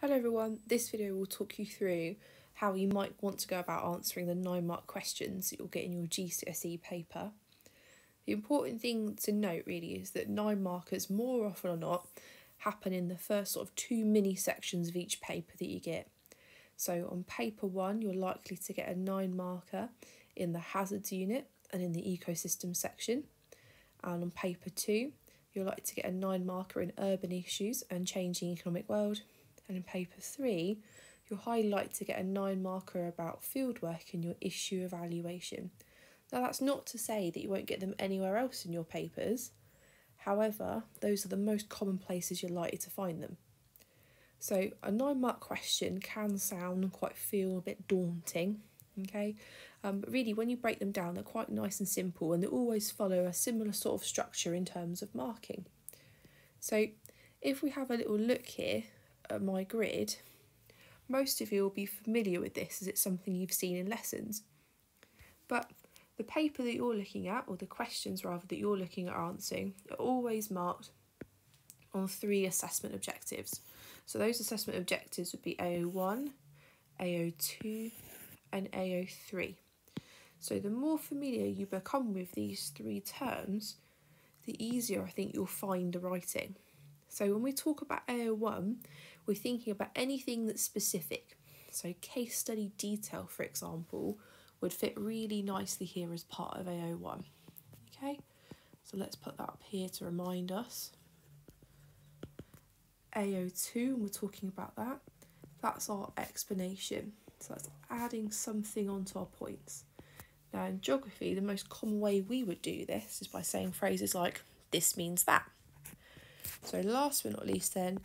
Hello everyone, this video will talk you through how you might want to go about answering the 9 mark questions that you'll get in your GCSE paper. The important thing to note really is that 9 markers more often or not happen in the first sort of two mini sections of each paper that you get. So on paper 1 you're likely to get a 9 marker in the hazards unit and in the ecosystem section and on paper 2 you're likely to get a 9 marker in urban issues and changing economic world and in paper three, you're highly likely to get a nine marker about fieldwork in your issue evaluation. Now, that's not to say that you won't get them anywhere else in your papers. However, those are the most common places you're likely to find them. So, a nine mark question can sound and quite feel a bit daunting, okay? Um, but really, when you break them down, they're quite nice and simple and they always follow a similar sort of structure in terms of marking. So, if we have a little look here Uh, my grid, most of you will be familiar with this as it's something you've seen in lessons. But the paper that you're looking at, or the questions rather that you're looking at answering, are always marked on three assessment objectives. So those assessment objectives would be AO1, AO2 and AO3. So the more familiar you become with these three terms, the easier I think you'll find the writing. So when we talk about AO1, we're thinking about anything that's specific. So case study detail, for example, would fit really nicely here as part of AO1. Okay, so let's put that up here to remind us. AO2, and we're talking about that. That's our explanation. So that's adding something onto our points. Now in geography, the most common way we would do this is by saying phrases like, this means that. So last but not least then,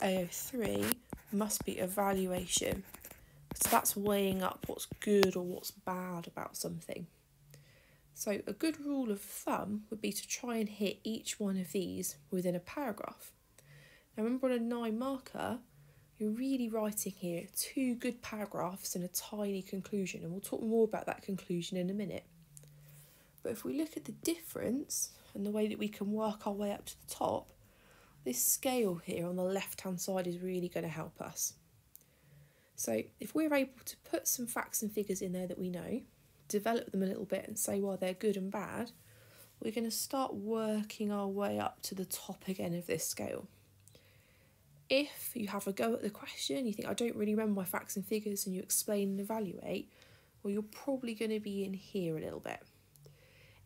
AO3 must be evaluation. So that's weighing up what's good or what's bad about something. So a good rule of thumb would be to try and hit each one of these within a paragraph. Now remember on a 9 marker, you're really writing here two good paragraphs and a tiny conclusion and we'll talk more about that conclusion in a minute. But if we look at the difference and the way that we can work our way up to the top, this scale here on the left hand side is really going to help us. So if we're able to put some facts and figures in there that we know, develop them a little bit and say why they're good and bad, we're going to start working our way up to the top again of this scale. If you have a go at the question, you think, I don't really remember my facts and figures, and you explain and evaluate, well, you're probably going to be in here a little bit.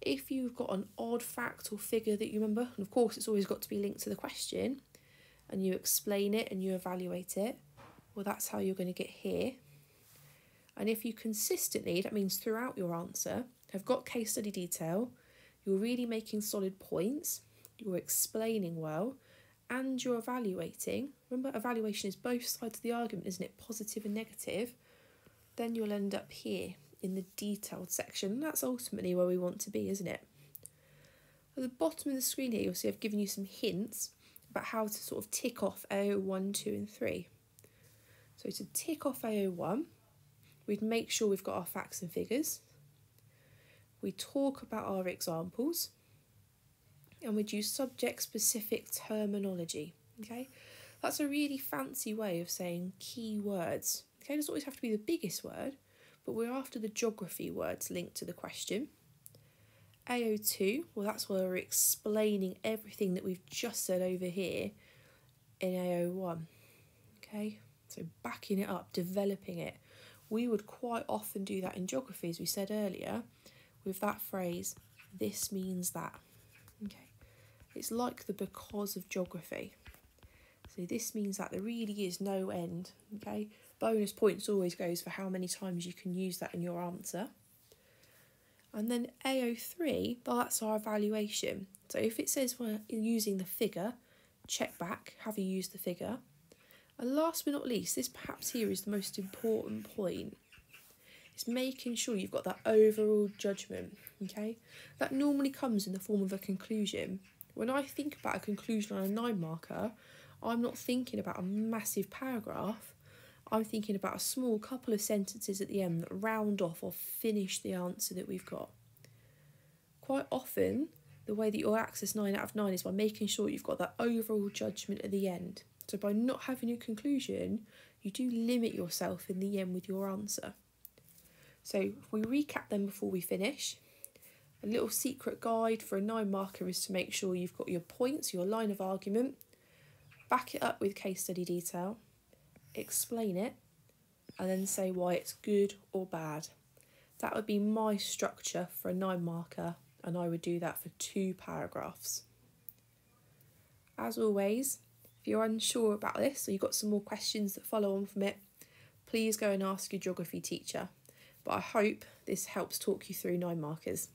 If you've got an odd fact or figure that you remember, and of course it's always got to be linked to the question, and you explain it and you evaluate it, well, that's how you're going to get here. And if you consistently, that means throughout your answer, have got case study detail, you're really making solid points, you're explaining well, and you're evaluating. Remember, evaluation is both sides of the argument, isn't it? Positive and negative. Then you'll end up here in the detailed section. That's ultimately where we want to be, isn't it? At the bottom of the screen here, you'll see I've given you some hints about how to sort of tick off AO1, 2 and 3. So to tick off AO1, we'd make sure we've got our facts and figures. We talk about our examples and we'd use subject specific terminology. Okay, that's a really fancy way of saying key words. Okay, it doesn't always have to be the biggest word, but we're after the geography words linked to the question. AO2, well, that's where we're explaining everything that we've just said over here in AO1. Okay, so backing it up, developing it. We would quite often do that in geography, as we said earlier, with that phrase, this means that. Okay, it's like the because of geography. This means that there really is no end. Okay, bonus points always goes for how many times you can use that in your answer. And then AO3, well, that's our evaluation. So if it says we're using the figure, check back, have you used the figure? And last but not least, this perhaps here is the most important point. It's making sure you've got that overall judgment, okay? That normally comes in the form of a conclusion. When I think about a conclusion on a nine marker, I'm not thinking about a massive paragraph. I'm thinking about a small couple of sentences at the end that round off or finish the answer that we've got. Quite often, the way that you'll access 9 out of 9 is by making sure you've got that overall judgment at the end. So by not having your conclusion, you do limit yourself in the end with your answer. So if we recap them before we finish, a little secret guide for a nine marker is to make sure you've got your points, your line of argument, back it up with case study detail, explain it, and then say why it's good or bad. That would be my structure for a nine marker, and I would do that for two paragraphs. As always, if you're unsure about this or you've got some more questions that follow on from it, please go and ask your geography teacher. But I hope this helps talk you through nine markers.